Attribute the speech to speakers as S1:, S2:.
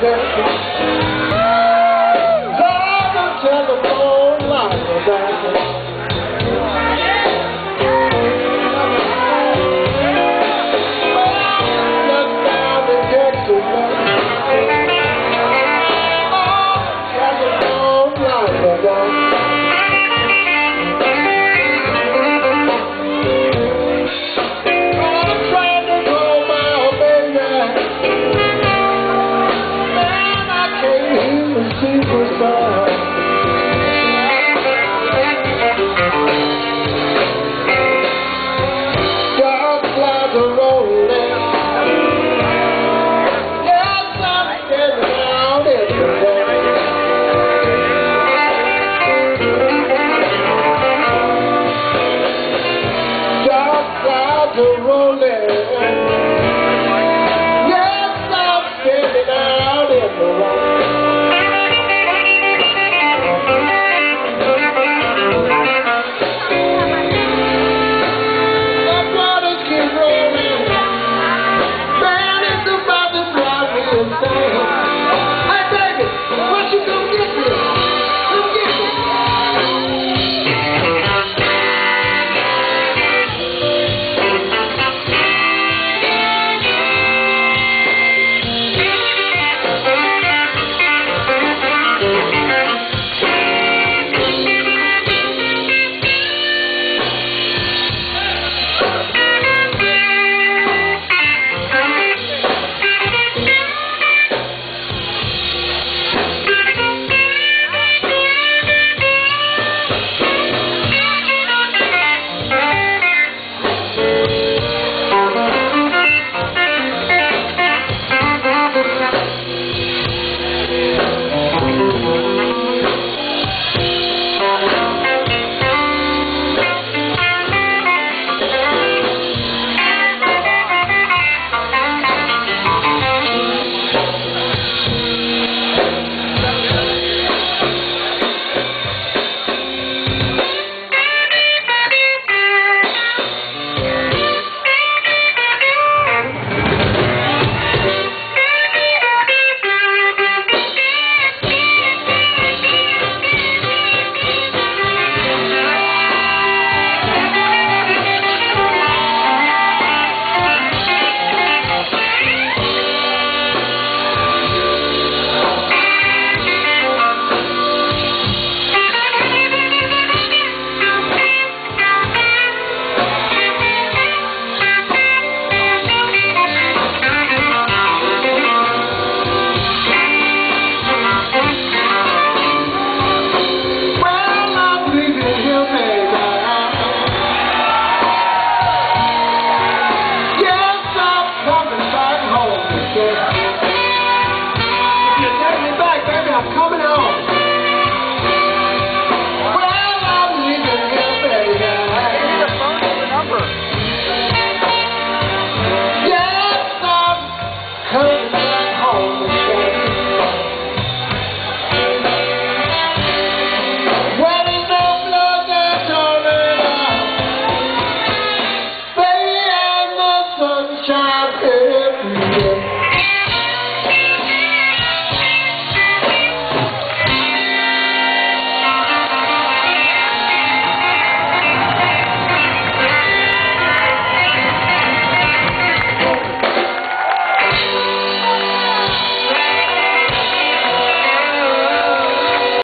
S1: Gracias. Rock and rollin'.